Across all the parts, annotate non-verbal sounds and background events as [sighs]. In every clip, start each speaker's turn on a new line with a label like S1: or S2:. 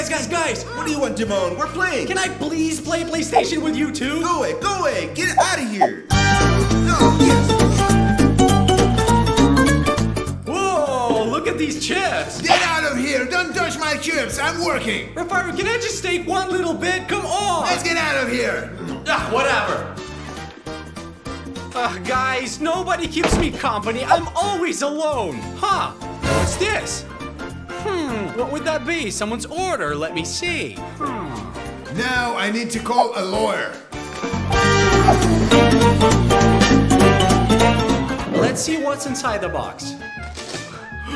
S1: guys, guys, guys!
S2: What do you want, Timon? We're playing.
S1: Can I please play PlayStation with you too?
S2: Go away, go away. Get out of here. No, yes.
S1: Whoa, look at these chips!
S3: Get out of here! Don't touch my chips! I'm working!
S1: Rafario, can I just take one little bit? Come on!
S3: Let's get out of here!
S1: Ah, whatever. Ugh, guys, nobody keeps me company. I'm always alone. Huh? What's this? Hmm, what would that be? Someone's order. Let me see.
S3: Now I need to call a lawyer.
S1: Let's see what's inside the box. [gasps]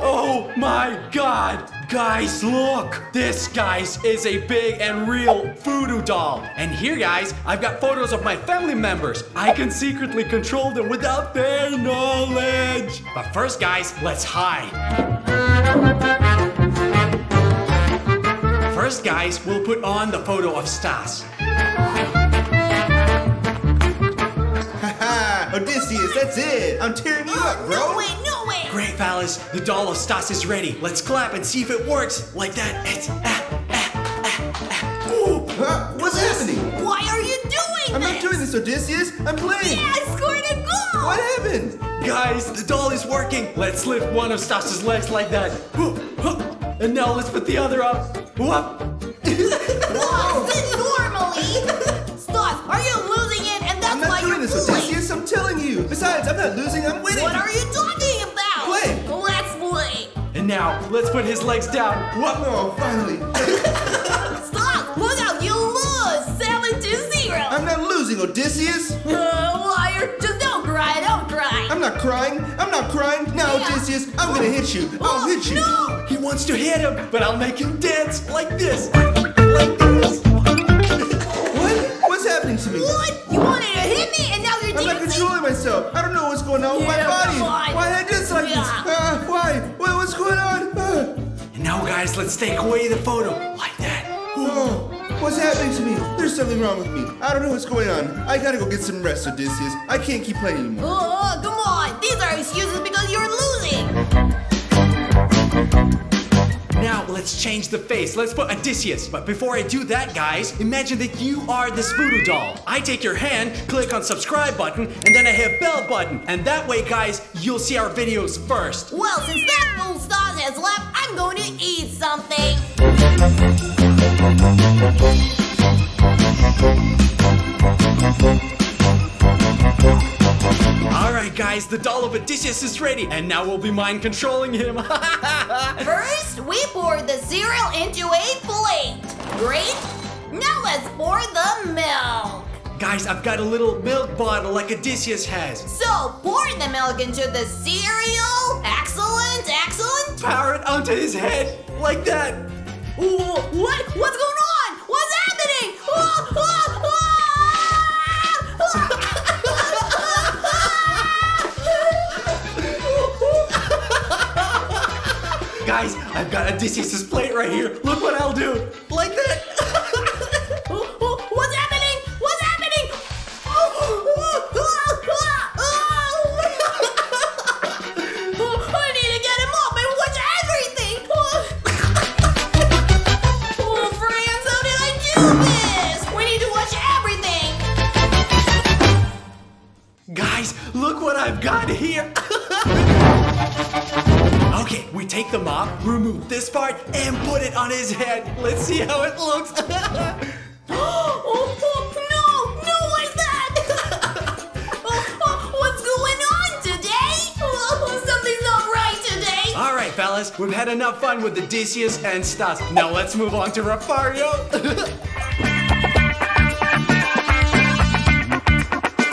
S1: oh my god! Guys, look! This, guys, is a big and real voodoo doll. And here, guys, I've got photos of my family members. I can secretly control them without their knowledge. But first, guys, let's hide. First, guys, we'll put on the photo of Stas.
S2: Haha, [laughs] Odysseus, that's it. I'm tearing you up, bro.
S4: No way, no way!
S1: Great, fellas. The doll of Stas is ready. Let's clap and see if it works. Like that. It's, ah, ah, ah, ah. Ooh.
S2: Huh? I'm
S4: this?
S2: not doing this, Odysseus. I'm playing.
S4: Yeah, I scored a goal!
S2: What happened?
S1: Guys, the doll is working. Let's lift one of Stas's legs like that. Whoop, whoop. And now let's put the other up. Whoop.
S4: Whoa, [laughs] sit normally! Stas, are you losing it and that's
S2: I'm not
S4: why
S2: doing
S4: you're
S2: this,
S4: pulling?
S2: Odysseus. I'm telling you. Besides, I'm not losing. I'm winning.
S4: What are you talking about?
S2: Play.
S4: Let's play!
S1: And now let's put his legs down. Whoop.
S2: Oh, finally. [laughs] not Odysseus. [laughs]
S4: Uh, liar! Just don't cry, don't cry!
S2: I'm not crying. I'm not crying. Now,
S4: Yeah.
S2: Odysseus, I'm gonna hit you. I'll
S4: Oh,
S2: hit you.
S4: No!
S1: He wants to hit him, but I'll make him dance like this. Like this.
S2: What? What's happening to me?
S4: What? You wanted to hit me and now you're dancing?
S2: I'm not controlling myself. I don't know what's going on with my body.
S4: come on.
S2: Why I did like this? Uh, why? Why? What's going on? Uh,
S1: And now, guys, let's take away the photo like that.
S2: What's happening to me? There's something wrong with me. I don't know what's going on. I gotta go get some rest, Odysseus. I can't keep playing anymore.
S4: Oh, oh, oh come on! These are excuses because you're losing!
S1: Now let's change the face. Let's put Odysseus. But before I do that, guys, imagine that you are this voodoo doll. I take your hand, click on subscribe button, and then I hit bell button. And that way, guys, you'll see our videos first.
S4: Well, since that fool Star has left, I'm going to eat something!
S1: All right, guys, the doll of Odysseus is ready, and now we'll be mind controlling him. [laughs]
S4: First, we pour the cereal into a plate. Great. Now let's pour the milk.
S1: guys, I've got a little milk bottle like Odysseus has.
S4: So pour the milk into the cereal. Excellent, excellent.
S1: Pour it onto his head like that.
S4: Ooh, what? What's going on? What's happening? Ah, ah, ah!
S1: Guys, I've got Odysseus' plate right here. Look what I'll do. Like that. Let's see how it looks. [gasps]
S4: Oh, oh, no, no, what is that? [laughs] Oh, oh, what's going on today? Oh, [laughs] something's not right today.
S1: All right, fellas, we've had enough fun with Odysseus and Stas. Now let's move on to Rafario. [laughs]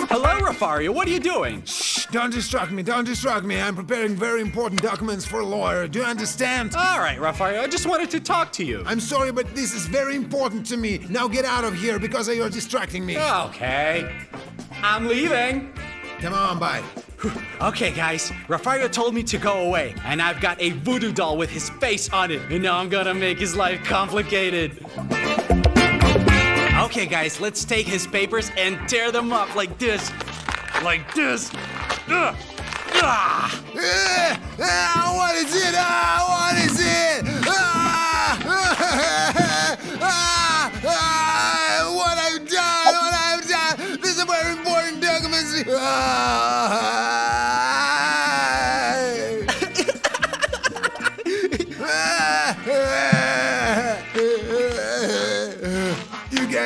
S1: Hello, Rafario. What are you doing?
S3: Don't distract me, don't distract me. I'm preparing very important documents for a lawyer. Do you understand?
S1: All right, Rafario. I just wanted to talk to you.
S3: I'm sorry, but this is very important to me. Now get out of here because you're distracting me.
S1: Okay. I'm leaving.
S3: Come on, bye. [sighs]
S1: Okay, guys, Rafael told me to go away, and I've got a voodoo doll with his face on it, and now I'm gonna make his life complicated. Okay, guys, let's take his papers and tear them up like this. Like this. Ugh. Ah!
S3: Ah, what is it? Ah, what is it? Ah,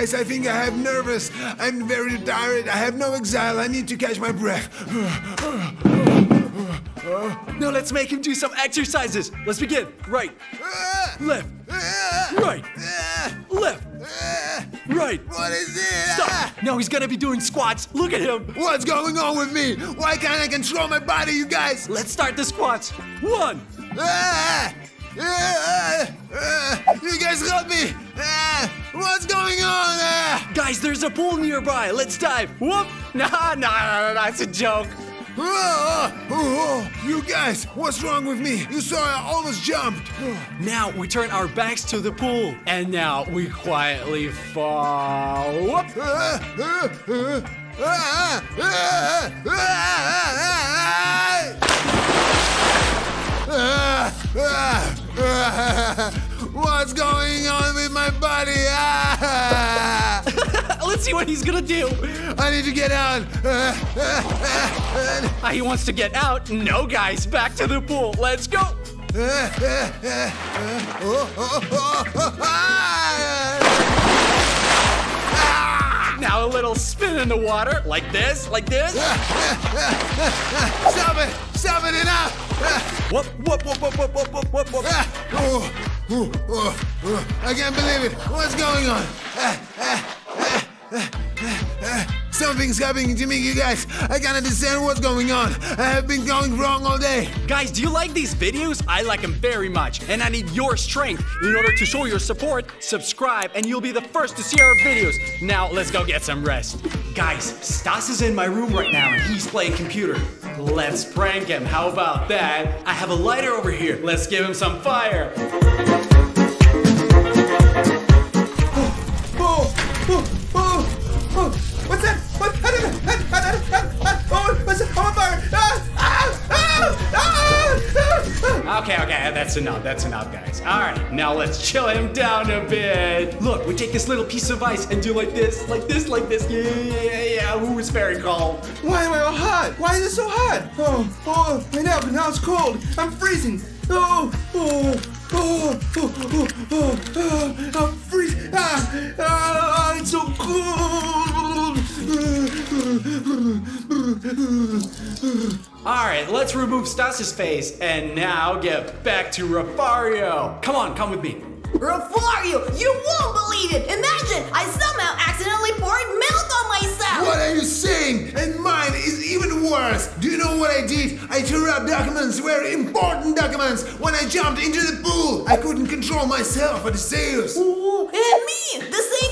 S3: guys. I think I have nervous. I'm very tired. I have no exile. I need to catch my breath.
S1: Now let's make him do some exercises. Let's begin. Right, left, right, left, right.
S3: What is this?
S1: Stop. Now he's gonna be doing squats. Look at him.
S3: What's going on with me? Why can't I control my body, you guys?
S1: Let's start the squats. One,
S3: Ah! Ah! Ah! You guys help me! What's going on? Ah!
S1: Guys, there's a pool nearby. Let's dive. Whoop. [laughs] Nah, nah, nah, nah, that's a joke.
S3: Ah! Oh, oh, you guys, what's wrong with me? You saw I almost jumped.
S1: Now we turn our backs to the pool. And now we quietly fall. Whoop.
S3: Ah! Ah! Ah! Ah! Ah! Ah! Ah! Ah! Ah! What's going on with my body? Ah! [laughs]
S1: Let's see what he's gonna do.
S3: I need to get out. Ah! Ah! Ah!
S1: Ah, he wants to get out. No, guys, back to the pool. Let's go. Now a little spin in the water, like this, like this.
S3: Stop it! Stop it enough!
S1: Whoop, whoop, whoop, whoop, whoop, whoop, whoop, whoop,
S3: I can't believe it! What's going on? Eh, eh, eh, Something's happening to me, you guys! I can't understand what's going on! I have been going wrong all day!
S1: Guys, do you like these videos? I like them very much, and I need your strength. In order to show your support, subscribe, and you'll be the first to see our videos. Now, let's go get some rest. Guys, Stas is in my room right now, and he's playing computer. Let's prank him. How about that? I have a lighter over here. Let's give him some fire. Okay, okay, that's enough. That's enough, guys. All right, now let's chill him down a bit. Look, we take this little piece of ice and do like this, like this, like this. Yeah, yeah, yeah, yeah. Ooh, it's very cold.
S2: Why am I all hot? Why is it so hot? Oh, oh, I know, but now it's cold. I'm freezing. Oh, oh, oh, oh, oh, oh, oh, I'm freezing. Ah, ah, it's so cold.
S1: All right, let's remove Stas's face and now get back to Rafario. Come on, come with me.
S4: Rafario, you won't believe it! Imagine I somehow accidentally poured milk on myself!
S3: What are you saying? And mine is even worse. Do you know what I did? I tore up documents, very important documents. When I jumped into the pool, I couldn't control myself at the sails.
S4: Ooh, and me! The same thing!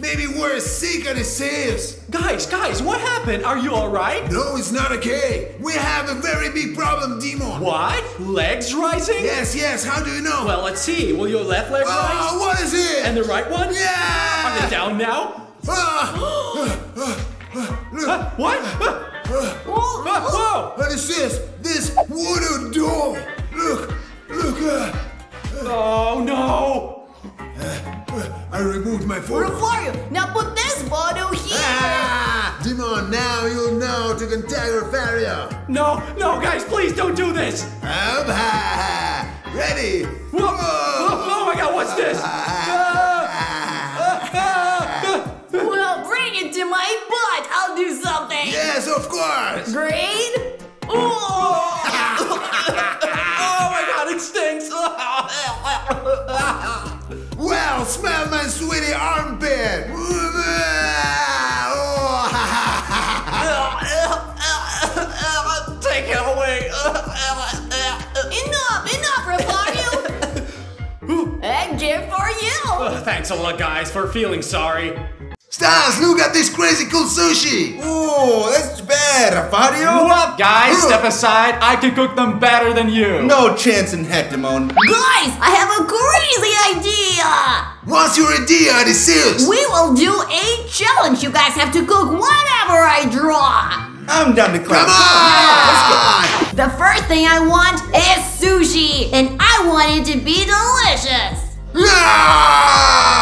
S3: Maybe we're sick at the sails.
S1: Guys, guys, what happened? Are you all right?
S3: No, it's not okay. We have a very big problem, Demon.
S1: What? Legs rising?
S3: Yes, yes. How do you know?
S1: Well, let's see. Will your left leg
S3: oh,
S1: rise?
S3: what is it?
S1: And the right one?
S3: yeah.
S1: Are they down now?
S3: Ah, [gasps]
S1: Huh? What?
S4: Oh,
S1: Whoa!
S3: what is this? This voodoo doll. Look, look. Uh,
S1: Oh no!
S3: I removed my photo.
S4: Rafario, now put this bottle here!
S3: Ah, Demon, now you'll know to contact Rafario.
S1: No, no, guys, please don't do this!
S3: Up high. Ready?
S1: Whoa! Oh, oh my god, what's this? Ah! Ah! Ah!
S4: Well, bring it to my butt! I'll do something!
S3: Yes, of course.
S4: Grade? Oh! [laughs]
S1: Oh my god, it stinks! [laughs]
S3: Well, smell my sweetie armpit. Oh,
S1: Take it away!
S4: enough! Enough, Rafario! A gift for you!
S1: Uh, Thanks a lot, guys, for feeling sorry.
S3: Stas, look at this crazy cool sushi.
S2: Oh, that's bad, Rafario.
S1: What? Guys, step aside. I can cook them better than you.
S2: No chance in heck, Demon.
S4: Guys, I have a crazy idea!
S3: What's your idea, Odysseus?
S4: We will do a challenge. You guys have to cook whatever I draw.
S2: I'm down to clap.
S3: Come on!
S4: The first thing I want is sushi, and I want it to be delicious.
S3: Ah!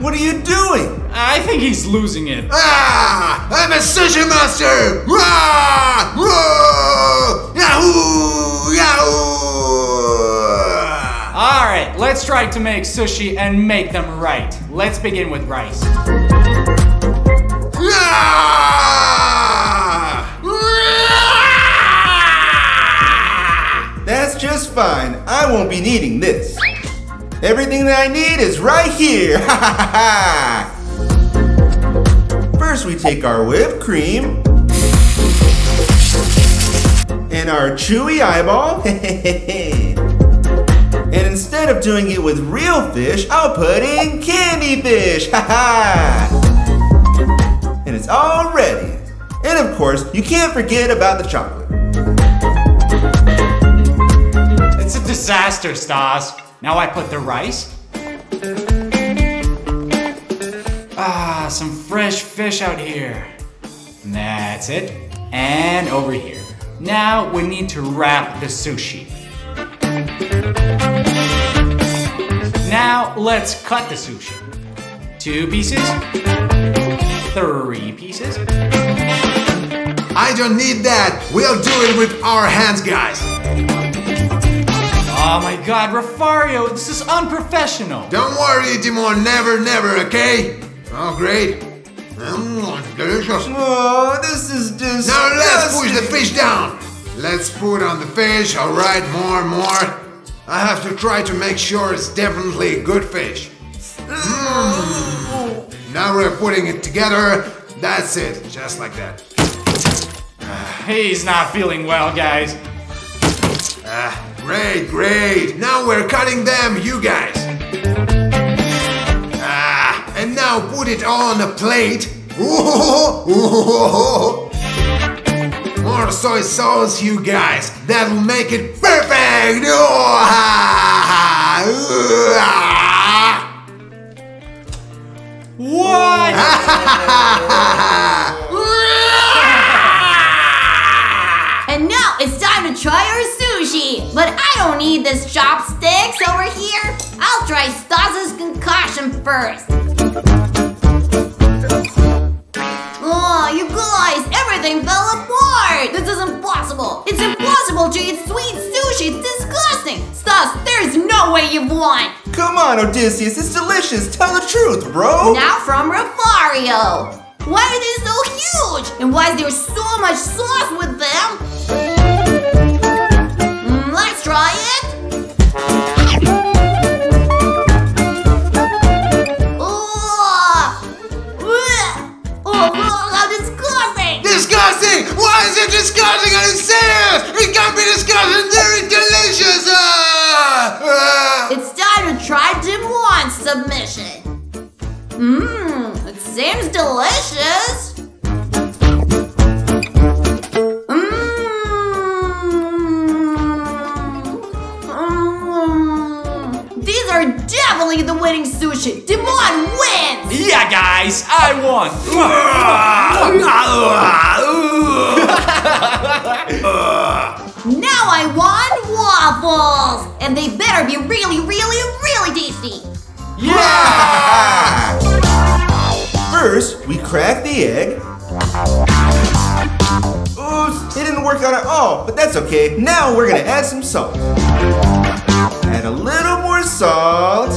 S2: What are you doing?
S1: I think he's losing it.
S3: Ah! I'm a sushi master! Ah! Whoa! Yahoo! Yahoo!
S1: Alright, let's try to make sushi and make them right. Let's begin with rice.
S2: That's just fine. I won't be needing this. Everything that I need is right here. [laughs] First, we take our whipped cream and our chewy eyeball. [laughs] and instead of doing it with real fish, I'll put in candy fish. [laughs] And it's all ready. And of course, you can't forget about the chocolate.
S1: It's a disaster, Stas. Now I put the rice. Ah, some fresh fish out here. That's it. And over here. Now we need to wrap the sushi. Now let's cut the sushi. Two pieces. Three pieces.
S3: I don't need that. We'll do it with our hands, guys.
S1: Oh my god, Rafario, this is unprofessional.
S3: Don't worry, Timon. Never, never, okay? Oh, great. Mm, delicious.
S2: Oh, this is just.
S3: Now let's push the fish down. Let's put on the fish. All right, more, more. I have to try to make sure it's definitely good fish. Mm. Now we're putting it together. That's it, just like that.
S1: He's not feeling well, guys.
S3: Ah, great, great. Now we're cutting them, you guys. Ah, and now put it on a plate. [laughs] More soy sauce, you guys. That will make it perfect. [laughs]
S1: What? [laughs]
S4: need this chopsticks over here. I'll try Stas's concoction first. Oh, you guys, everything fell apart. This is impossible. It's impossible to eat sweet sushi. It's disgusting. Stas, there's no way you've won.
S2: Come on, Odysseus, it's delicious. Tell the truth, bro.
S4: Now from Rafario. Why are they so huge? And why is there so much sauce with them? Let's try it. Oh, oh, oh, how disgusting!
S3: disgusting! Why is it disgusting? I didn't it! Can't be disgusting! Very delicious! Ah! Ah!
S4: It's time to try Dimon's submission. Mmm, it seems delicious. Are definitely the winning sushi. Dimon wins!
S1: Yeah, guys, I won.
S4: Now I want waffles! And they better be really, really, really tasty.
S1: yeah!
S2: First, we crack the egg. Oops, it didn't work out at all, but that's okay. Now we're gonna add some salt. Add a little more salt.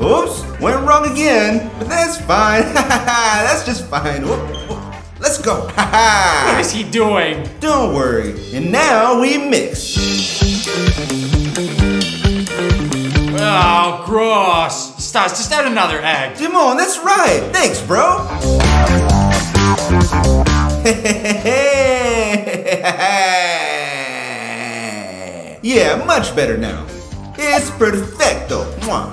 S2: Oops, went wrong again, but that's fine. [laughs] that's just fine. Whoop, whoop. Let's go. [laughs]
S1: What is he doing?
S2: Don't worry. And now we mix.
S1: Oh, gross. Stas, just add another egg.
S2: Dimon, that's right. Thanks, bro. [laughs] yeah, much better now. It's perfecto. Mwah.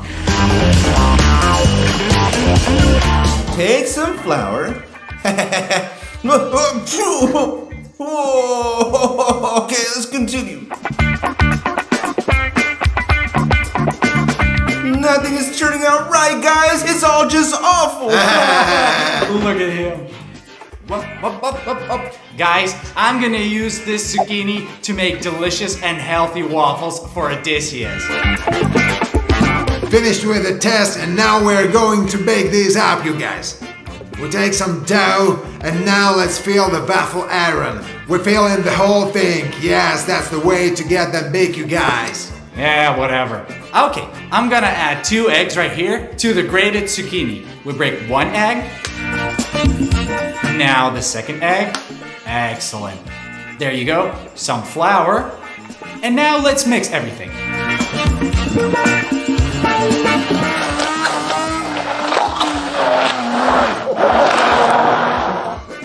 S2: Take some flour. [laughs] okay, let's continue. Nothing is turning out right, guys. It's all just awful. [laughs]
S1: Look at him. Whoop, whoop, whoop, whoop, whoop. Guys, I'm gonna use this zucchini to make delicious and healthy waffles for Odysseus.
S3: Finished with the test, and now we're going to bake these up, you guys. We take some dough, and now let's fill the waffle iron. We fill in the whole thing. Yes, that's the way to get them big, you guys.
S1: Yeah, whatever. Okay, I'm gonna add two eggs right here to the grated zucchini. We break one egg. Now the second egg. Excellent. There you go. Some flour. And now let's mix everything.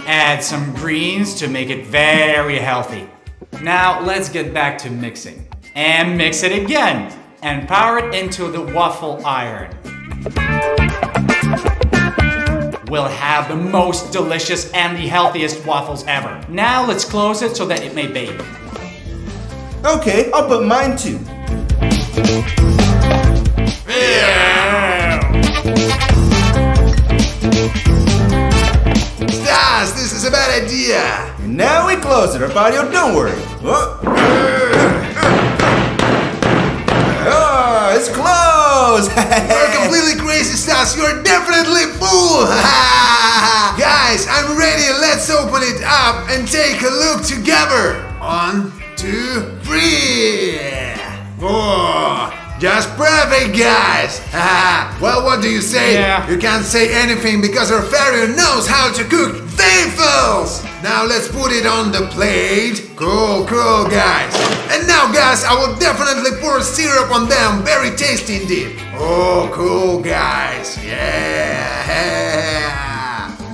S1: Add some greens to make it very healthy. Now let's get back to mixing. And mix it again. And power it into the waffle iron. We'll have the most delicious and the healthiest waffles ever. Now let's close it so that it may bake.
S2: Okay, I'll put mine too.
S3: Stas, this is a bad idea.
S2: And now we close it, Rafario, don't worry. Oh, It's closed! [laughs]
S3: You're completely crazy, Stas. You're definitely fool. [laughs] Guys, I'm ready. Let's open it up and take a look together. One, two, three. Oh, just perfect, guys. [laughs] well, what do you say?
S1: Yeah.
S3: You can't say anything because Rafario knows how to cook waffles. Now let's put it on the plate. Cool, cool, guys. And now, guys, I will definitely pour syrup on them. Very tasty indeed. Oh, cool, guys. Yeah.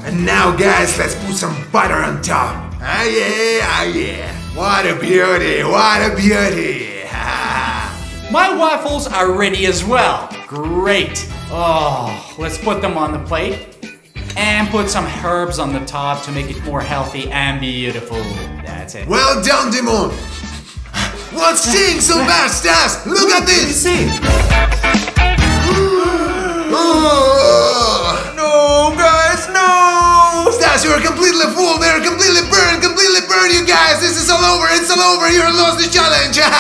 S3: And now, guys, let's put some butter on top. Ah, yeah, ah, yeah. What a beauty, what a beauty.
S1: My waffles are ready as well. Great. Oh, let's put them on the plate. And put some herbs on the top to make it more healthy and beautiful. That's it.
S3: well done, Dimon. What's seeing so bad, Stas? Look at
S2: What did you
S3: this.
S2: say? [gasps]
S3: Oh. Ah.
S2: No, guys, no!
S3: Stas, you're completely fooled. They're completely burned, completely burned, you guys. This is all over. It's all over. You're lost the challenge. [laughs]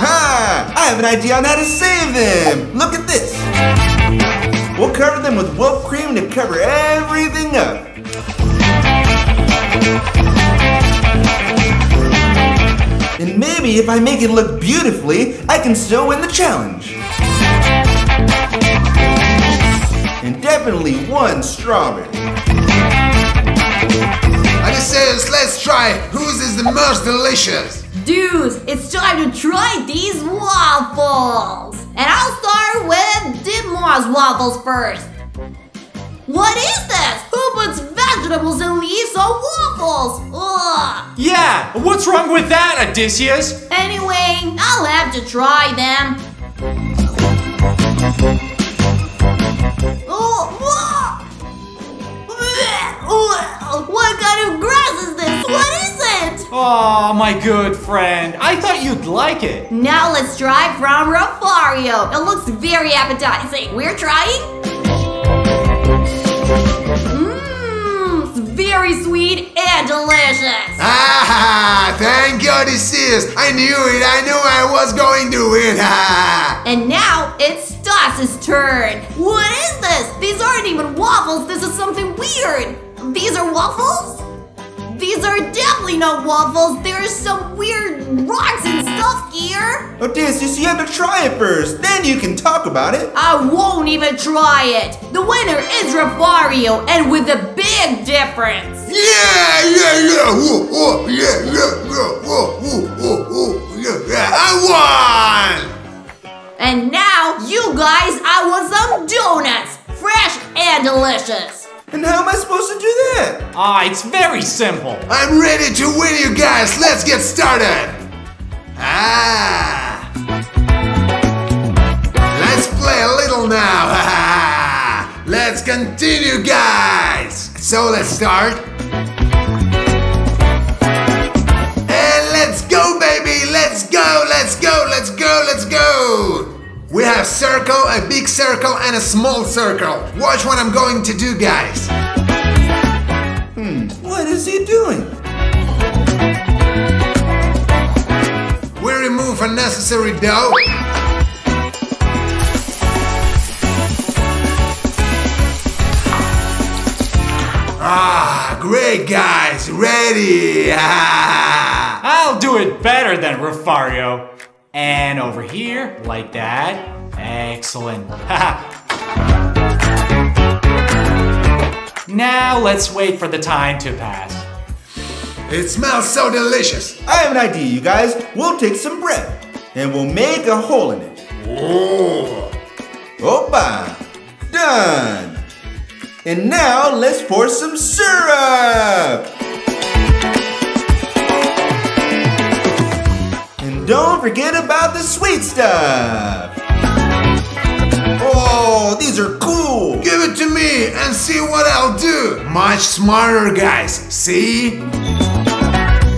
S2: Ah, I have an idea on how to save them. Look at this. We'll cover them with whipped cream to cover everything up. And maybe if I make it look beautifully, I can still win the challenge. And definitely one strawberry.
S3: Odysseus, let's try. Whose is the most delicious?
S4: Dudes, it's time to try these waffles! And I'll start with Dimon's waffles first. What is this? Who puts vegetables and leaves on waffles? Ugh!
S1: Yeah, what's wrong with that, Odysseus?
S4: Anyway, I'll have to try them. What is it?
S1: Oh, my good friend. I thought you'd like it.
S4: Now let's try from Rafario. It looks very appetizing. We're trying. Mmm, very sweet and delicious.
S3: Ah, thank God you, Odysseus. I knew it. I knew I was going to win. Ah.
S4: And now it's Stas's turn. What is this? These aren't even waffles. This is something weird. These are waffles? These are definitely not waffles. There's some weird rocks and stuff here.
S2: Odysseus, you have to try it first, then you can talk about it.
S4: I won't even try it. The winner is Rafario, and with a big difference.
S3: Yeah, yeah, yeah. Whoa, whoa, yeah, yeah, yeah. Whoa, whoa, whoa, yeah, yeah. I won.
S4: And now, you guys, I want some donuts. Fresh and delicious.
S2: And how am I supposed to do that?
S1: Ah, it's very simple.
S3: I'm ready to win, you guys. Let's get started. Ah. Let's play a little now. [laughs] Let's continue, guys. So let's start. And let's go, baby. Let's go. Let's go. Let's go. Let's go. We have circle, a big circle, and a small circle. Watch what I'm going to do, guys.
S2: What is he doing?
S3: We remove unnecessary dough. Ah, great guys, ready. [laughs]
S1: I'll do it better than Rafario. And over here, like that. Excellent. [laughs] now let's wait for the time to pass.
S3: It smells so delicious.
S2: I have an idea, you guys. We'll take some bread and we'll make a hole in it.
S3: Oh.
S2: Opa! Done! And now let's pour some syrup! Don't forget about the sweet stuff! Oh, these are cool!
S3: Give it to me and see what I'll do. Much smarter, guys. See?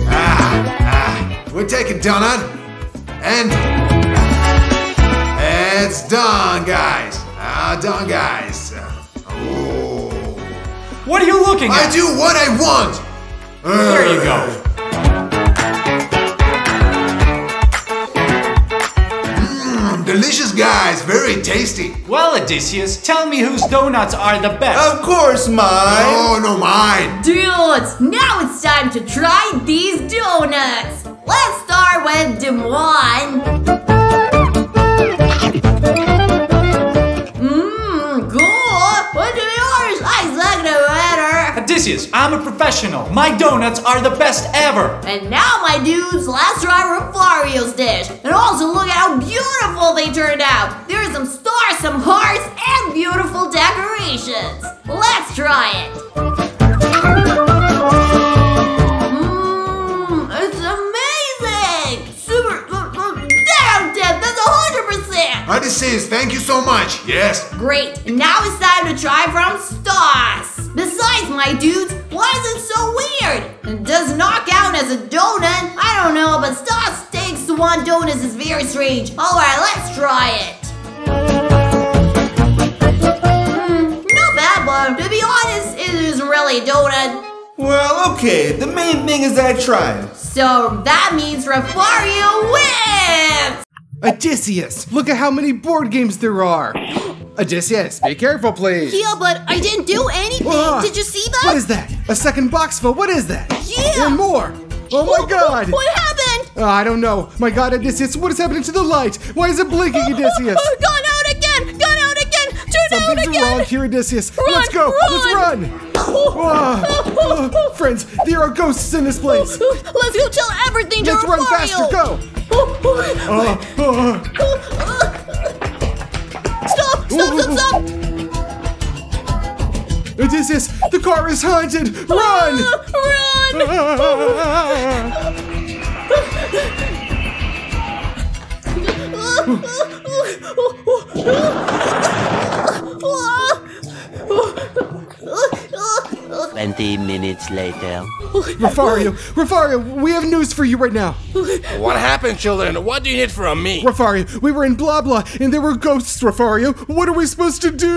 S3: Ah, ah. We take a donut and it's done, guys. Ah, done, guys. Oh.
S1: What are you looking at?
S3: I do what I want.
S1: There you go.
S3: Delicious, guys. Very tasty.
S1: Well, Odysseus, tell me whose donuts are the best.
S2: Of course, mine!
S3: Oh, no, mine.
S4: Dudes, now it's time to try these donuts. Let's start with the Mmm, better.
S1: I'm a professional. My donuts are the best ever.
S4: And now, my dudes, let's try Rafario's dish. And also look at how beautiful they turned out. There are some stars, some hearts, and beautiful decorations. Let's try it. Mmm, it's amazing. Super, 10 out of 10, that's 100%.
S3: Odysseus, thank you so much. Yes.
S4: Great, and now it's time to try from Stas. Besides, my dudes, why is it so weird? It does not count as a donut. I don't know, but Stas takes to want donuts is very strange. Alright, let's try it. Hmm, not bad, but to be honest, it is really a donut.
S2: Well, okay, the main thing is that I tried.
S4: So that means Rafario wins!
S5: Odysseus, look at how many board games there are. Odysseus, be careful, please.
S4: Yeah, but I didn't do anything.
S5: Ah,
S4: Did you see that?
S5: What is that? A second box full? What is that?
S4: Yeah.
S5: And more. Oh my god.
S4: What happened?
S5: Uh, I don't know. My god, Odysseus, what is happening to the light? Why is it blinking, [laughs] Odysseus?
S4: Gone out again! Gone out again! Turn out
S5: Something's
S4: again!
S5: wrong here, Odysseus.
S4: Run,
S5: Let's go. Let's
S4: run.
S5: run. [laughs] Ah, ah, friends, there are ghosts in this place.
S4: Let's go tell everything to
S5: Let's run faster. Go. [laughs] Ah.
S4: Stop! Stop! Stop!
S5: Odysseus, the car is haunted. Run.
S4: Run!
S5: Ah.
S6: Twenty minutes later. [laughs]
S5: Rafario, Rafario, we have news for you right now. [laughs]
S7: What happened, children? What do you need from me?
S5: Rafario, we were in blah blah and there were ghosts, Rafario. What are we supposed to do?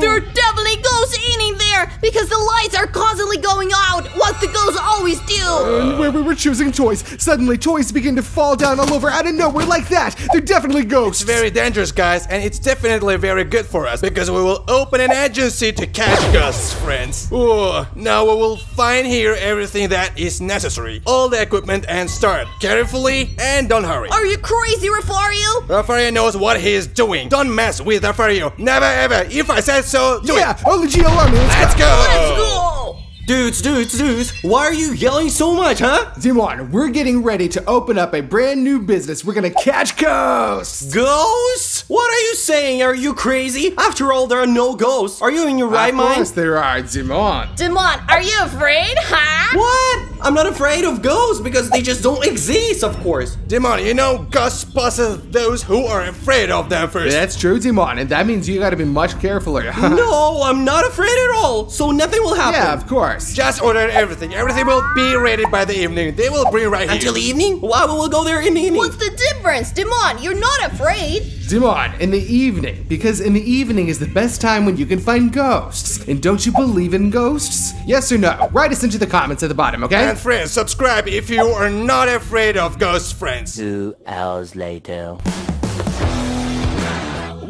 S4: There are definitely ghosts in there because the lights are constantly going out. What the ghosts always do.
S5: And where we were choosing toys, suddenly toys begin to fall down all over out of nowhere like that. They're definitely ghosts.
S7: It's very dangerous, guys, and it's definitely very good for us because we will open an agency to catch ghosts, friends. Ooh, now we will find here everything that is necessary, all the equipment, and start carefully and don't hurry.
S4: Are you crazy, Rafario?
S7: Rafario knows what he is doing. Don't mess with Rafario. Never ever. If I said so, do
S5: yeah,
S7: it.
S5: only Gio Army, let's
S7: Let's
S5: go.
S7: go.
S4: Let's go.
S8: Dudes, dudes, dudes, why are you yelling so much, huh?
S5: Dimon, we're getting ready to open up a brand new business. We're gonna catch ghosts.
S8: Ghosts? What are you saying? Are you crazy? After all, there are no ghosts. Are you in your right
S5: of course
S8: mind?
S5: there are, Dimon.
S4: Demon, are you afraid, huh?
S8: What? I'm not afraid of ghosts because they just don't exist, of course.
S7: Demon, you know ghosts possess those who are afraid of them first.
S5: That's true, Dimon, and that means you gotta be much carefuler. [laughs]
S8: no, I'm not afraid at all, so nothing will happen.
S5: yeah, of course.
S7: Just order everything. Everything will be ready by the evening. They will bring right
S8: Until
S7: here.
S8: evening? Why will we go there in the evening?
S4: What's the difference? Demon, you're not afraid.
S5: Dimon, in the evening, because in the evening is the best time when you can find ghosts. And don't you believe in ghosts? Yes or no? Write us into the comments at the bottom, okay?
S7: And friends, subscribe if you are not afraid of ghosts, friends.
S6: Two hours later.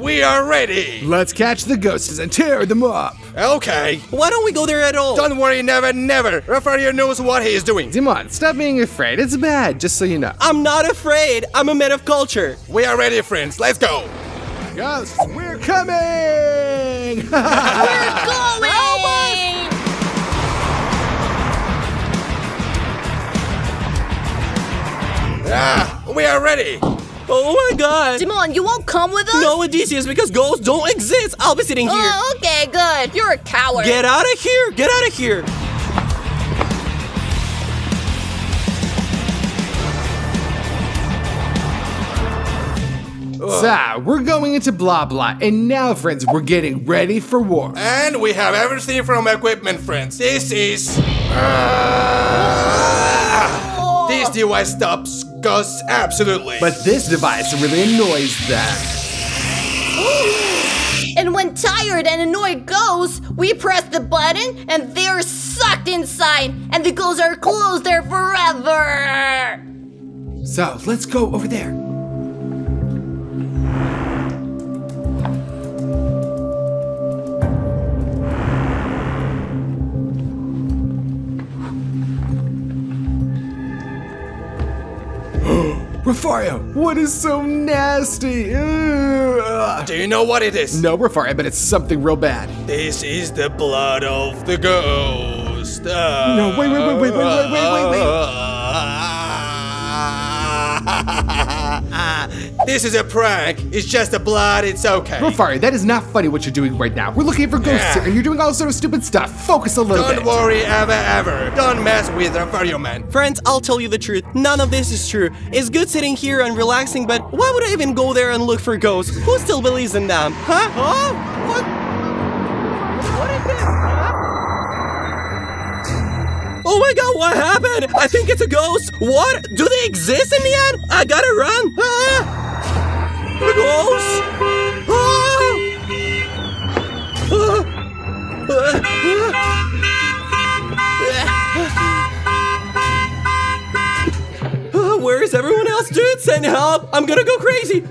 S7: We are ready.
S5: Let's catch the ghosts and tear them up.
S7: Okay.
S8: Why don't we go there at all?
S7: Don't worry, never, never. Rafario knows what he is doing.
S5: Demon, stop being afraid. It's bad, just so you know.
S8: I'm not afraid. I'm a man of culture.
S7: We are ready, friends. Let's go.
S5: Ghosts, we're coming! [laughs]
S4: we're Going!
S7: Ah, we are ready.
S8: Oh my god.
S4: Timon, you won't come with us?
S8: No, Odysseus, because ghosts don't exist. I'll be sitting here.
S4: Oh, okay, good. You're a coward.
S8: Get out of here! Get out of here!
S5: so, we're going into blah blah, and now, friends, we're getting ready for war.
S7: And we have everything from equipment, friends. This is. Ah, this device stops ghosts absolutely.
S5: But this device really annoys them.
S4: And when tired and annoyed ghosts, we press the button and they're sucked inside, and the ghosts are closed there forever.
S5: So, let's go over there. Rafario, what is so nasty? Ugh.
S7: Do you know what it is?
S5: No, Rafario, but it's something real bad.
S7: This is the blood of the ghost. Ah.
S5: No, wait, wait, wait, wait, wait, wait, wait, wait, [laughs] Ah,
S7: this is a prank. It's just a blood. It's okay.
S5: Rafario, that is not funny what you're doing right now. We're looking for ghosts
S7: Yeah.
S5: here, and you're doing all sort of stupid stuff. Focus a little
S7: Don't
S5: bit.
S7: worry, ever, ever. Don't mess with Rafario, man.
S8: Friends, I'll tell you the truth. None of this is true. It's good sitting here and relaxing, but why would I even go there and look for ghosts? Who still believes in them? Huh? Huh? What? What is this? Huh? Oh my god, what happened? I think it's a ghost. What? Do they exist in the end? I gotta run. Ah! The ghost? Ah! Ah! Ah, Where is everyone else? Dude, send help! I'm gonna go crazy!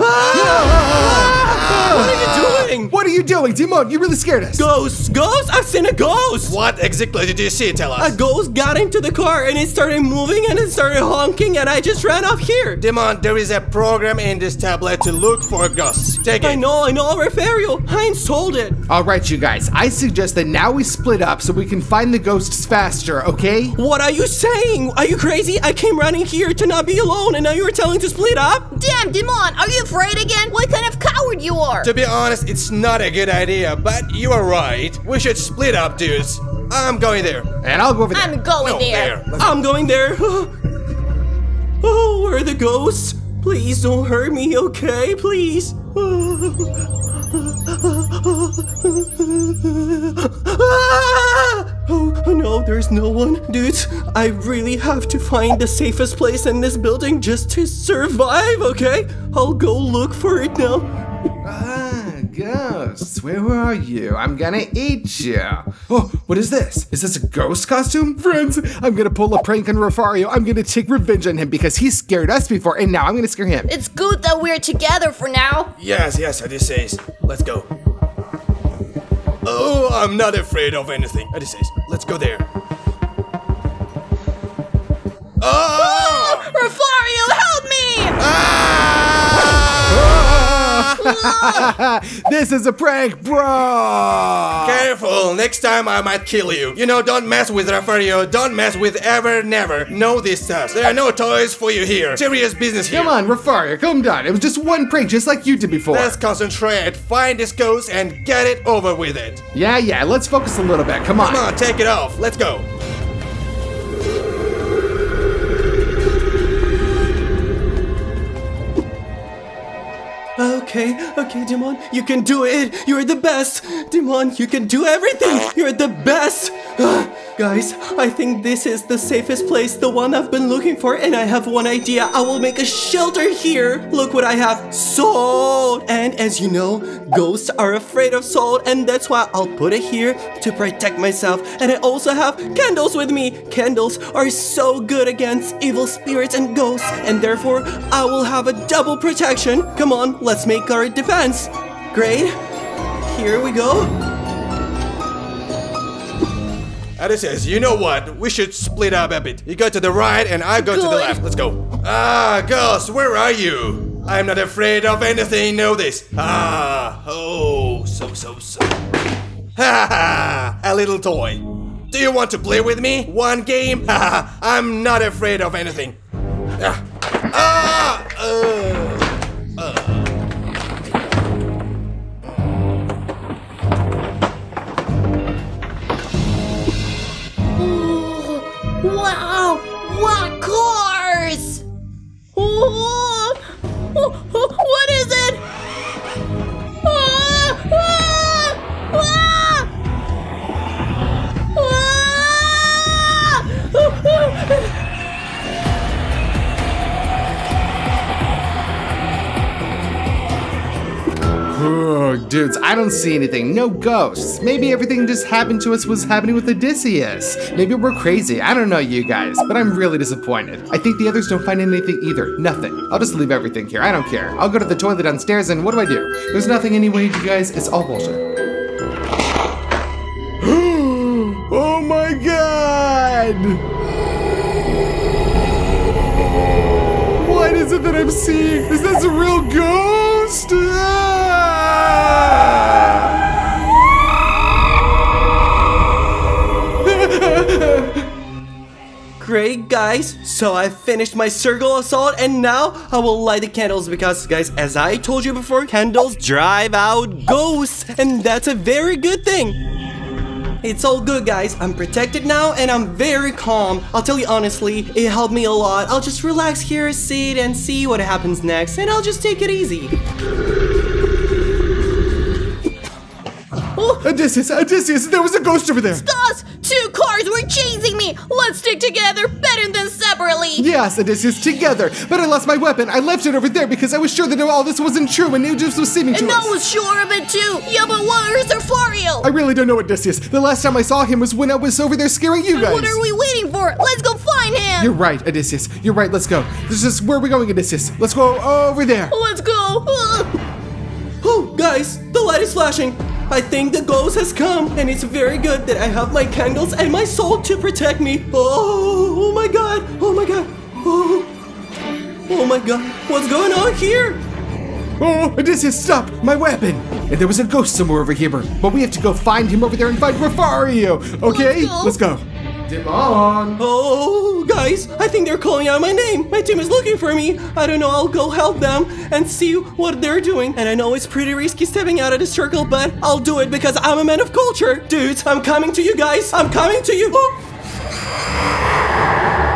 S8: Ah! What are you ah. doing?
S5: What are you doing, Timon? You really scared us.
S8: Ghosts! Ghosts! I've seen a ghost!
S7: What exactly did you see? Tell us.
S8: A ghost got into the car and it started moving and it started honking and I just ran off here.
S7: Demon, there is a program in this tablet to look for ghosts. Take it.
S8: I know, I know, Rafario. Heinz told it.
S5: All right, you guys. I suggest that now we split up so we can find the ghosts faster, okay?
S8: What are you saying? Are you crazy? I came running here to not be alone and now you're telling to split up?
S4: Damn, Dimon, are you afraid again? What kind of coward you are?
S7: To be honest, it's not a good idea, but you are right. We should split up, dudes. I'm going there.
S5: And I'll go over there.
S4: I'm going
S7: No,
S4: there.
S7: there.
S8: I'm going there. [laughs] Oh, where are the ghosts? Please don't hurt me, okay? Please. [laughs] Oh no, there's no one. Dudes, I really have to find the safest place in this building just to survive, okay? I'll go look for it now.
S5: Ghosts. Where are you? I'm gonna eat you. Oh, what is this? Is this a ghost costume? Friends, I'm gonna pull a prank on Rafario. I'm gonna take revenge on him because he scared us before, and now I'm gonna scare him.
S4: It's good that we're together for now.
S7: Yes, yes, Odysseus. Let's go. Oh, I'm not afraid of anything. Odysseus, let's go there. [gasps] Oh!
S4: Rafario, help me!
S7: Ah! [laughs]
S5: this is a prank, bro!
S7: Careful, next time I might kill you. You know, don't mess with Rafario, don't mess with ever, never. No distance. There are no toys for you here. Serious business here.
S5: Come on, Rafario, calm down. It was just one prank, just like you did before.
S7: Let's concentrate, find this ghost, and get it over with it.
S5: Yeah, yeah, let's focus a little bit. Come on.
S7: Come on, take it off. Let's go.
S8: Okay, okay, Demon, you can do it. You're the best. Demon, you can do everything. You're the best. [sighs] Ah. Guys, I think this is the safest place, the one I've been looking for, and I have one idea. I will make a shelter here. Look what I have salt. And as you know, ghosts are afraid of salt, and that's why I'll put it here to protect myself. And I also have candles with me. Candles are so good against evil spirits and ghosts, and therefore I will have a double protection. Come on, let's make our defense. Great. Here we go.
S7: Odysseus, you know what? We should split up a bit. You go to the right and I go to the left. Let's go. Ah, Ghost, where are you? I'm not afraid of anything, know this. Ah, oh, so, so, so. [laughs] Ha ha, a little toy. Do you want to play with me? One game? [laughs] Ha ha, I'm not afraid of anything. Ah, ah, uh.
S4: Oh, oh,
S5: dudes, I don't see anything. No ghosts. Maybe everything just happened to us was happening with Odysseus. Maybe we're crazy. I don't know you guys, but I'm really disappointed. I think the others don't find anything either. Nothing. I'll just leave everything here. I don't care. I'll go to the toilet downstairs and what do I do? There's nothing anyway, you guys. It's all bullshit. [gasps] oh my god! What is it that I'm seeing? Is this a real ghost? [laughs]
S8: Great, guys. So I finished my circle assault, and now I will light the candles because, guys, as I told you before, candles drive out ghosts, and that's a very good thing. It's all good, guys. I'm protected now, and I'm very calm. I'll tell you honestly, it helped me a lot. I'll just relax here, sit, and see what happens next, and I'll just take it easy. [laughs]
S5: Odysseus, Odysseus, there was a ghost over there.
S4: Us! Two cars were chasing me! Let's stick together better than separately!
S5: Yes, Odysseus, together. But I lost my weapon. I left it over there because I was sure that all this wasn't true and Odysseus was seeming to
S4: And
S5: us.
S4: I was sure of it too! Yeah, but where's Rafario?
S5: I really don't know Odysseus. The last time I saw him was when I was over there scaring you guys.
S4: What are we waiting for? Let's go find him!
S5: You're right, Odysseus. You're right. Let's go. This is where we're we going, Odysseus? Let's go over there.
S4: Let's go!
S8: Oh, guys, the light is flashing. I think the ghost has come, and it's very good that I have my candles and my soul to protect me. Oh, oh my god, oh my god, oh, oh my god, what's going on here?
S5: Oh, Odysseus, stop! My weapon! And there was a ghost somewhere over here, but we have to go find him over there and find Rafario. Okay, oh,
S4: Let's go.
S5: let's go.
S8: Oh, guys, I think they're calling out my name. My team is looking for me. I don't know, I'll go help them and see what they're doing. And I know it's pretty risky stepping out of the circle, but I'll do it because I'm a man of culture. Dudes, I'm coming to you guys. I'm coming to you. Oh,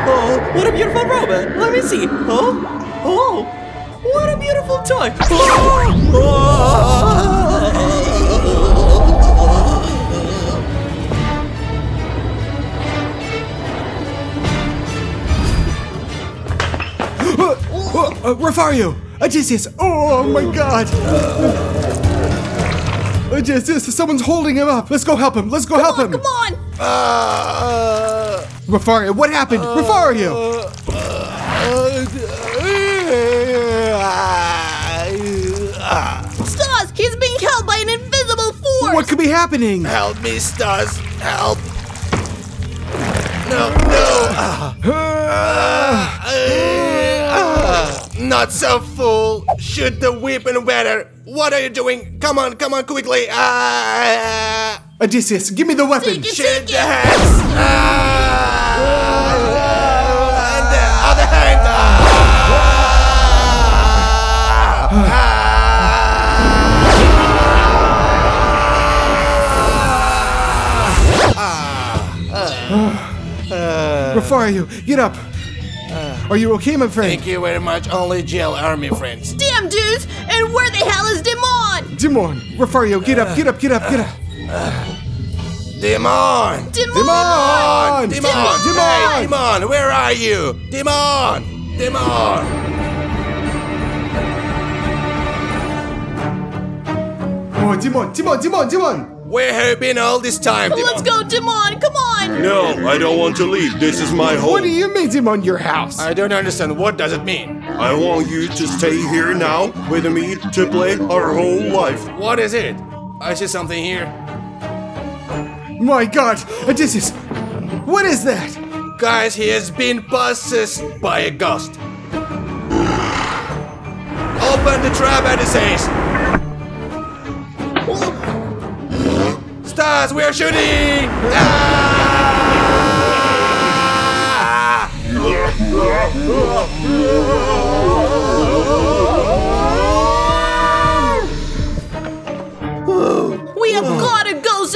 S8: oh what a beautiful robot. Let me see. Oh, oh, what a beautiful toy. Oh,
S5: Oh, uh, Rafario! Odysseus! Oh my god! Odysseus, someone's holding him up! Let's go help him! Let's go help him!
S4: Come on!
S7: Uh,
S5: Rafario, what happened? Rafario!
S4: Stas! He's being held by an invisible force!
S5: What could be happening?
S7: help me, Stas. Help. No, no. Ah. [sighs] Ah. Not so full. Shoot the weapon better. What are you doing? Come on, come on, quickly. Ah.
S5: Odysseus, give me the weapon!
S4: Take it,
S7: Shoot
S4: take
S7: the hands. Ah. And the other hand.
S5: Rafario, get up! Are you okay, my friend?
S7: Thank you very much. Only jail army friends.
S4: Damn, dudes! And where the hell is Demon?
S5: Dimon, Rafario, get up, get up, get up, get up!
S7: Dimon!
S5: Dimon!
S7: Dimon!
S5: Dimon!
S7: Hey, Dimon, where are you? Dimon! Dimon!
S5: Oh, Timon, Timon, Timon, Timon!
S7: Where have you been all this time, Dimon?
S4: Let's go, Dimon. Come on.
S9: No, I don't want to leave. This is my home.
S5: What do you mean, Timon, your house?
S7: I don't understand. What does it mean?
S9: I want you to stay here now with me to play our whole life.
S7: What is it? I see something here.
S5: My god, Odysseus! What is that?
S7: Guys, he has been possessed by a ghost. Open the trap, Odysseus! Stas, we are shooting! Ah!
S4: We have got a ghost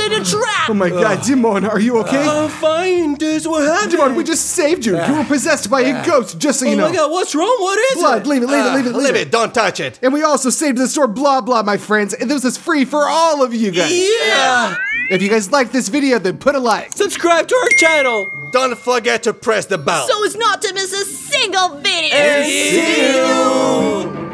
S4: in a trap.
S5: Oh my god, Timon, are you okay?
S8: I'm fine, dude. What happened?
S5: Timon, we just saved you. You were possessed by a ah. ghost, just so you know.
S8: oh my god, what's wrong? What is
S5: Blood,
S8: it?
S5: leave it, leave it, ah, leave it, leave,
S7: Leave
S5: it.
S7: it, don't touch it.
S5: And we also saved the store, blah blah, my friends. And this is free for all of you guys.
S8: Yeah!
S5: If you guys like this video, then put a like.
S8: Subscribe to our channel!
S7: Don't forget to press the bell.
S4: So as not to miss a single video.
S7: See you.